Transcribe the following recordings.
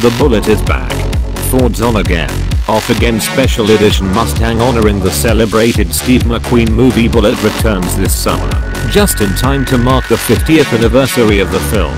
The Bullitt is back. Ford's on again. Off again special edition Mustang honoring the celebrated Steve McQueen movie Bullitt returns this summer. Just in time to mark the 50th anniversary of the film.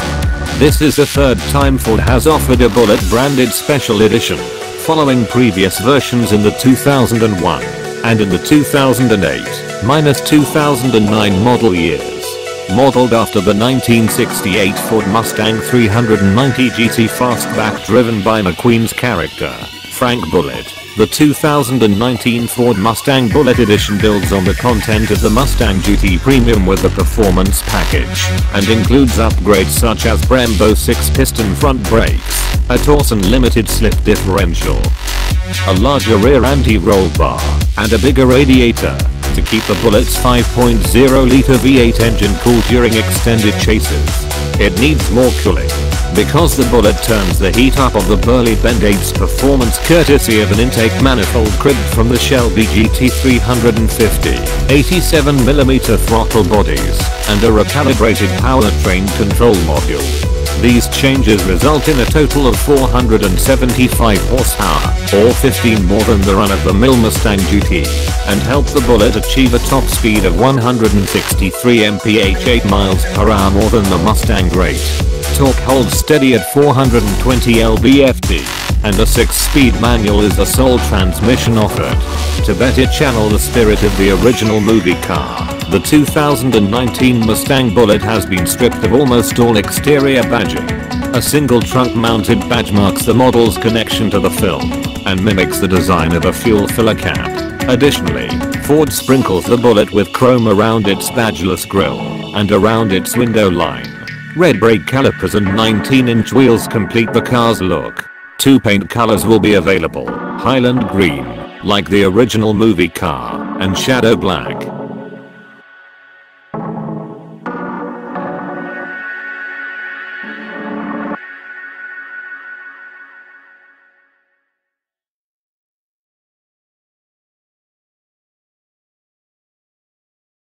This is the third time Ford has offered a Bullitt branded special edition, following previous versions in the 2001 and in the 2008 minus 2009 model years. Modeled after the 1968 Ford Mustang 390 GT Fastback driven by McQueen's character, Frank Bullitt. The 2019 Ford Mustang Bullitt Edition builds on the content of the Mustang GT Premium with a performance package and includes upgrades such as Brembo 6-piston front brakes, a Torsen limited slip differential, a larger rear anti-roll bar, and a bigger radiator to keep the Bullitt's 5.0 liter V8 engine cool during extended chases. It needs more cooling because the Bullitt turns the heat up of the burly V8's performance courtesy of an intake manifold cribbed from the Shelby GT350, 87mm throttle bodies, and a recalibrated powertrain control module. These changes result in a total of 475 horsepower, or 15 more than the run-of-the-mill Mustang GT, and help the Bullitt achieve a top speed of 163 mph 8 miles per hour more than the Mustang Great. Torque holds steady at 420 lb-ft, and a 6-speed manual is the sole transmission offered. To better channel the spirit of the original movie car, the 2019 Mustang Bullitt has been stripped of almost all exterior badging. A single trunk mounted badge marks the model's connection to the film and mimics the design of a fuel filler cap. Additionally, Ford sprinkles the Bullitt with chrome around its badgeless grille and around its window line. Red brake calipers and 19 inch wheels complete the car's look. Two paint colors will be available, Highland Green, like the original movie car, and Shadow Black.